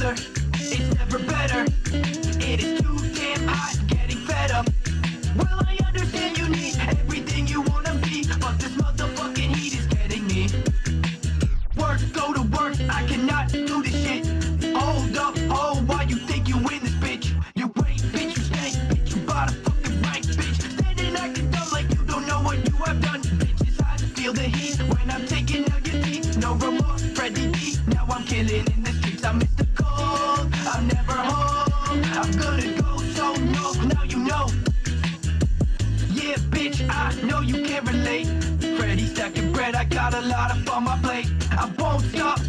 weather. It's never better. It is too damn hot, getting fed up. Well, I understand you need everything you wanna be, but this motherfucking heat is getting me. Work, go to work, I cannot do this shit. Hold up, oh, why you think you win this bitch? You ain't, bitch, you stank, bitch, you bought a fucking rank, bitch. Standing acting dumb like you don't know what you have done. Bitch, it's hot, feel the heat when I'm taking out your teeth. No remorse, Freddy D, now I'm killing in the streets. I'm Mr. Cold, I'm never home. I'm gonna go so no, now you know. Yeah, bitch, I know you can't relate. Freddy stacking bread, I got a lot up on my plate. I won't stop